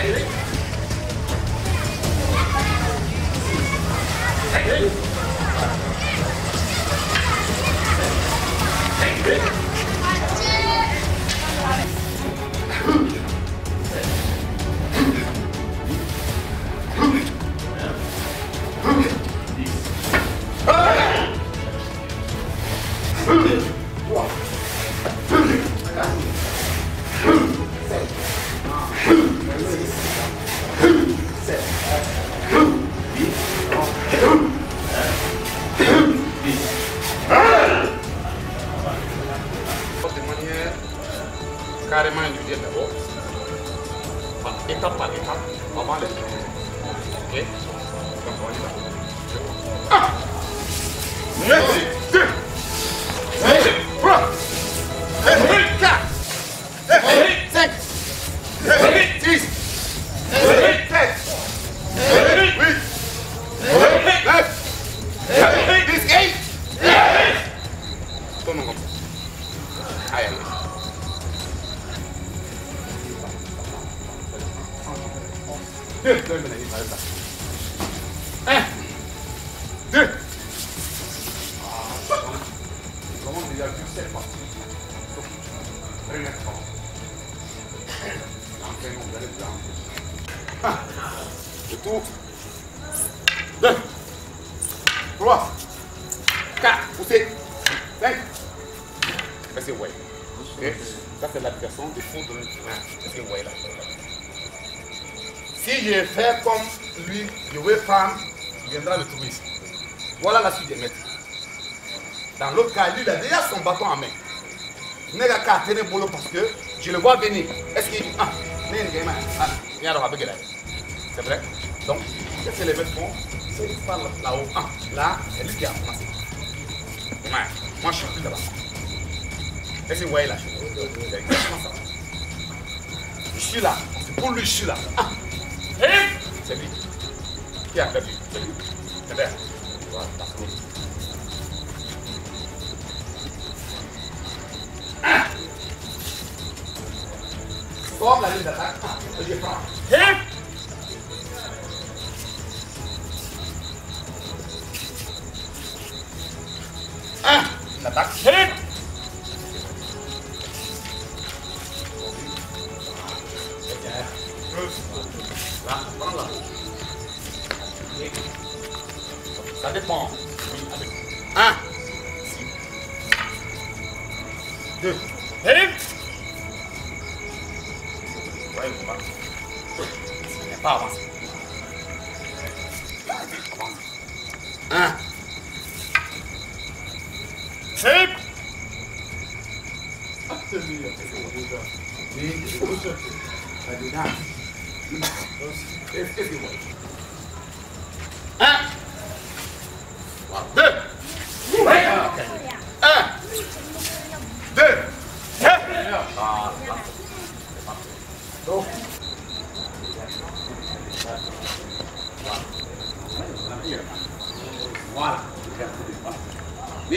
Hey, faut donner ce que vous voyez là. Si je fais comme lui, je vais prendre, il viendra le trouver ici. Voilà la suite des maîtres. Dans l'autre cas, lui, il a déjà son bâton en main. Il n'a qu'à tenir boulot parce que je le vois venir. Est-ce qu'il dit Ah, ah il y a un C'est vrai Donc, qu'est-ce que les maîtres font C'est qu'ils parlent là-haut. Ah, là, c'est lui qui a commencé. Moi, je suis plus là-bas. Est-ce que vous voyez là C'est exactement ça. Je suis là. C'est pour lui, je suis là. Ah. Hey C'est lui. Qui a C'est lui. C'est bien. la ligne d'attaque, je prends. Hey Ah. Deux. Hit him. Ouais, bon, bah. Il n'y a pas avancé. Un. Hit him. If, if you want.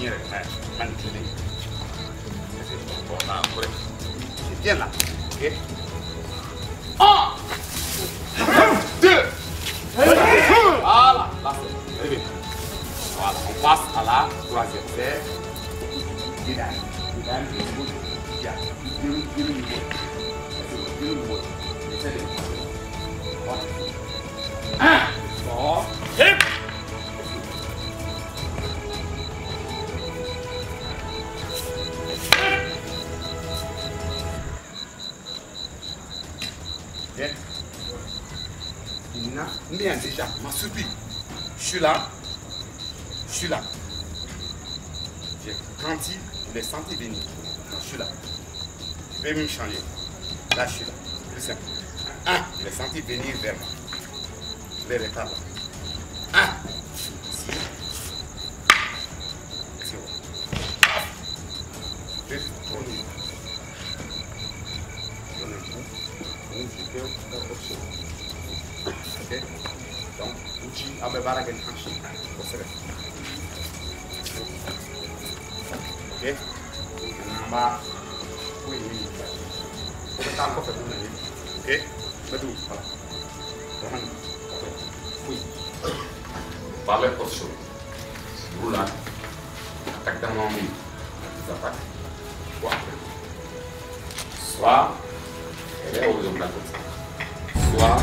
你来，看这里。这是拿过来，了？给。啊！三，好对，鸡蛋，鸡蛋，五十五，加，Bien déjà m'a surpris. Je suis là, je suis là. J'ai grandi, je l'ai venir. je suis là. Je vais me changer. Là, je suis là. Plus simple. Ah, je l'ai venir vers moi. Je l'ai Je suis ici. C'est bon. Ah. Je vais tourner. Je vais tourner. Je un coup. ok? Okay? Então, o G é uma vara que ele Ok? Namba, kui ini. Kita tahu kau betul ni. Okay? Betul. Tahan. Kui. Balai kosu. Bulan. Atak dan mami. Dapat. Wah. Soit, elle est horizontale comme ça. Soit,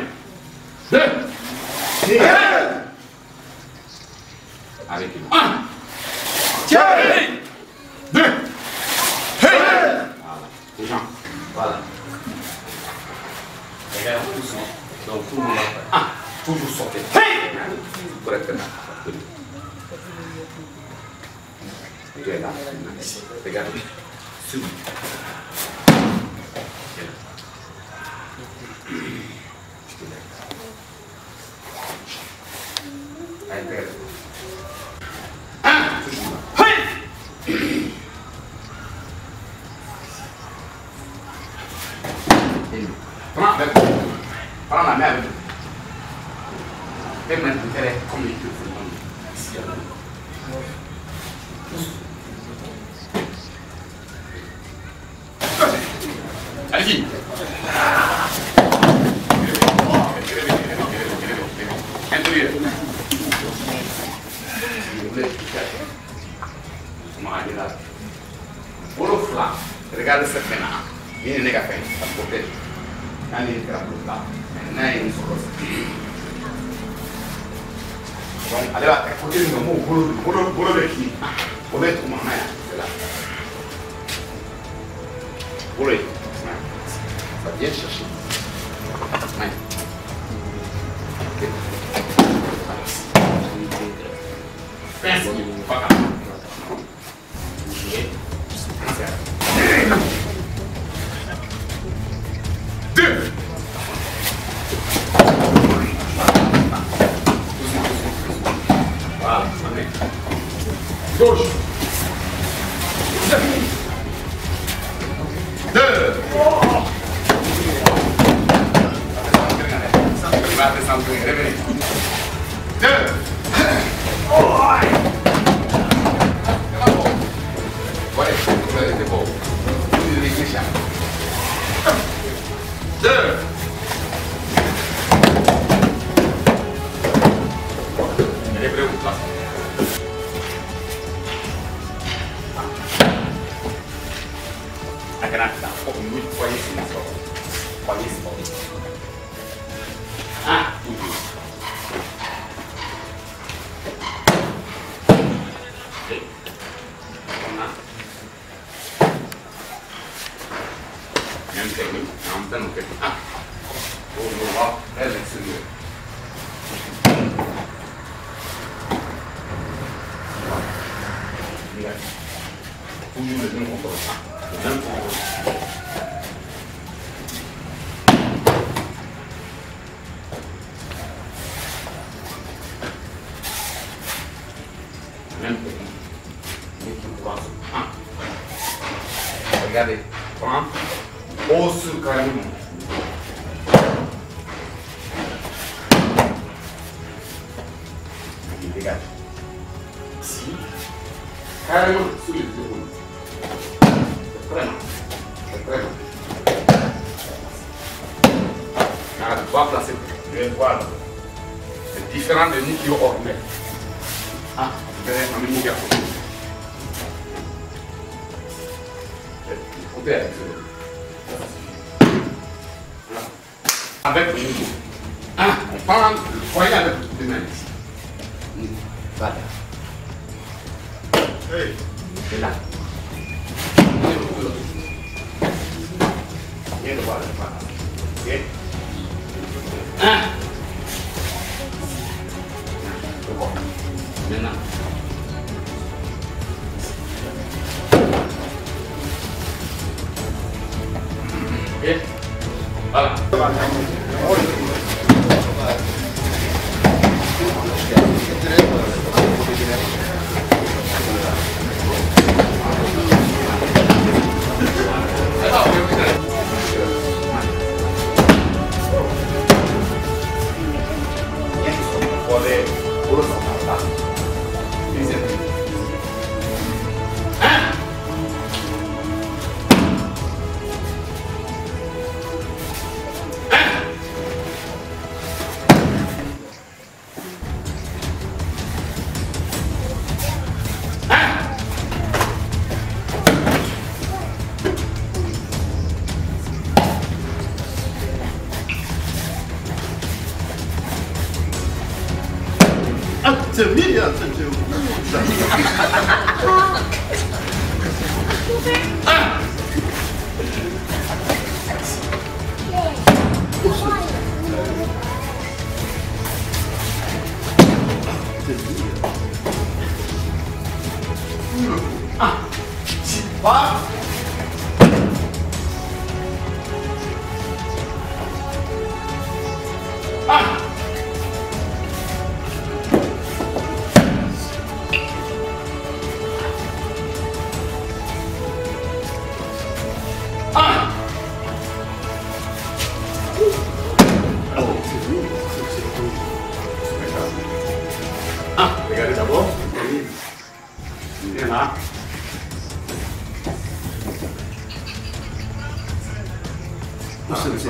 deux, et un. Avec une. Un. ilmi comment on appelle comment on appelle permettre de faire communiquer au monde Allez-y Intérieur Je voulais expliquer comment aller là. Pour le flanc, regarde cette main-là. Viens, n'est qu'à faire, à côté. kami terbuka naik sos wan alewa ta kudin ga mu gulu gulu gulu da ki kuma to ma na ya gulu ba je shi shi mai ke fa ni faka 待っ I can actually fucking really quite easily, so quite easily. Ah! Hein? Regardez, Prends au sur carrément. les deux C'est très C'est placer. C'est différent de nous qui hein? cái này 그래 밤에 목이 아파 어때? avec vous. Hein, on parle, croyez avec vous demain. Voilà. Hey. C'est là. Viens le voir, le voir. Viens. Hein. C'est bon. Maintenant. 别，啊！to do でな。どうしです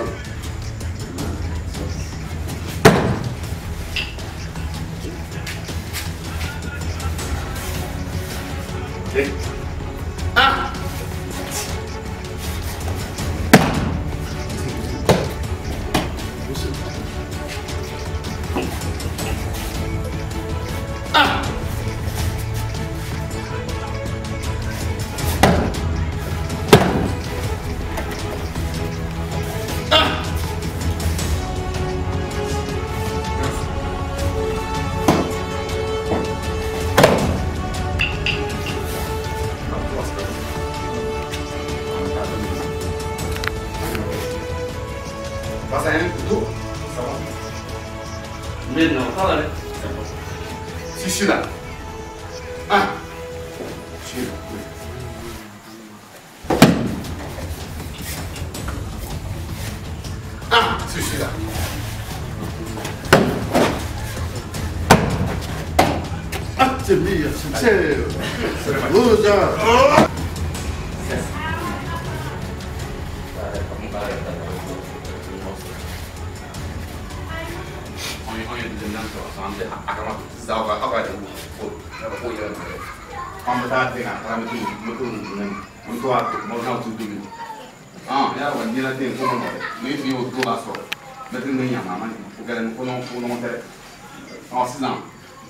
かเิ to me a s u เ c e s s Loser. ความประทับใจงานทำที่มันคือมันมันตัวมันเอาตัวดีอ่าแล้ววันนี้เราเตรียมข้อมูลเลยนี่ฟิวตัวละสองไม่ถึงหนึ่งัย่างมันพวกเลาพวกน้องพวกน้องเตะอ๋อสิบสาม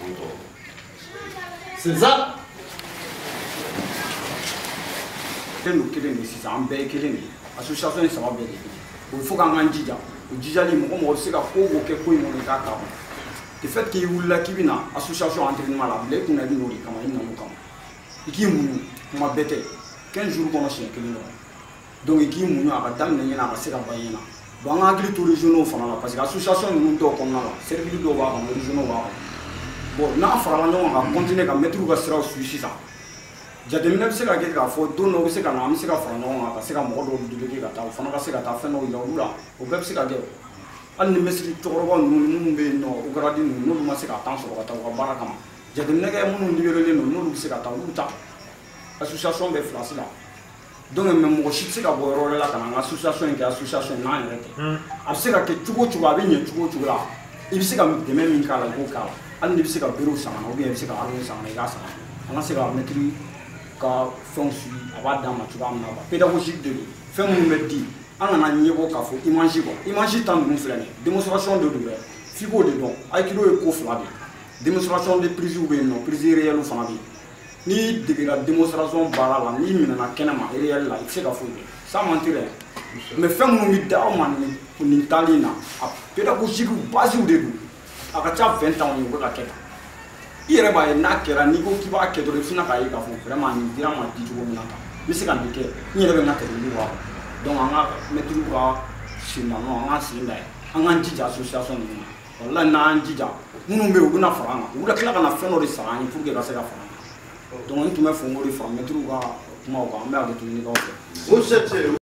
encore. C'est ça. Nous kelen sisan an bɛɛ kelen de association in saba bɛɛ de kelen o faut k'an k'an jija o jijali mɔgɔ mɔgɔ bɛ se ka ko o ko kɛ ko in kɔnɔ i k'a k'a kɔnɔ le fait k'i wulila k'i bɛna association entraînement la bila i kunna i bɛ n'o de kama i nan'o kama i k'i muɲu kuma bɛɛ tɛ quinze jours kɔnɔ siɲɛ kelen dɔrɔn donc i k'i muɲu a ka daminɛ ɲɛna a ka se ka ban ɲɛna bon an ka hakili to régionaux fana la parce que association ninnu dɔw kɔnɔna la cercle dɔw b'a kɔnɔ régionaux b'a kɔnɔ bon n'an farala ɲɔgɔn kan ka kɔntine ka mɛtiriw ka siraw suwi sisan jateminɛ bɛ se ka kɛ k'a fɔ don dɔ bɛ se ka na an bɛ se ka fara ɲɔgɔn kan ka se ka mɔgɔ dɔw delege ka taa o fana ka se ka taa fɛn dɔw yira olu la o bɛɛ bɛ se ka kɛ hali ni misiri cɛkɔrɔba ninnu minnu bɛ yen nɔ ugaradi ninnu n'olu ma se ka temps sɔrɔ ka taa u ka baara kama jateminɛkɛ minnu libérelen don n'olu bɛ se ka taa olu ta association bɛ filasi la donc mɛ mɔgɔ si tɛ se ka bɔ yɔrɔ wɛrɛ la ka na an ka association in kɛ association n'an yɛrɛ tɛ a bɛ se ka kɛ cogo o cogo a bɛ ɲɛ cogo o cogo la i bɛ se ka dɛmɛ min k'a la i b'o k'a la hali n'i bɛ se ka berew san ka na i bɛ se ka arme san ka na i k'a san an ka se ka mɛtiri ka fɛnw suivi a b'a d'an ma cogoya min na kuwa pédagogique de don fɛn minnu bɛ di an kana ɲɛbɔ k'a fɔ image kuwa image ta ninnu filɛ nin ye démonstration de don dɛ f'i k'o de dɔn aikido ye ko fila de ye démonstration de prise bɛ yen nɔ prise réelle fana bɛ yen n'i degera démonstration baara la n'i minɛna kɛnɛma réelle la i tɛ se ka foyi kɛ ça man tɛ dɛ mais fɛn minnu bɛ d'aw ma nin taali in na a pédagogique basiw de don a ka ca fɛn tanw ye u bɛ ka kɛ tan i yɛrɛ b'a ye n'a kɛra n'i ko k'i b'a kɛ dɔrɔn i fina k'a ye k'a fɔ vraiment nin dira n ma di cogo min na tan n bɛ se ka nin kɛ n yɛrɛ bɛ n ka tɛmɛ bɔ a kan donc an ka mɛtiriw ka sen da ɲɔgɔn an k'an sen da yen an k'an jija association ninnu na walayi n'an jija minnu bɛ yen u bɛna fara an kan u bɛ tila ka na fɛn dɔ de sara an ye pour que ka se ka fara an kan donc n tun bɛ fɔ n k'o de faamu mɛtiriw ka kumaw kan an bɛ hakɛto ɲini k'aw fɛ.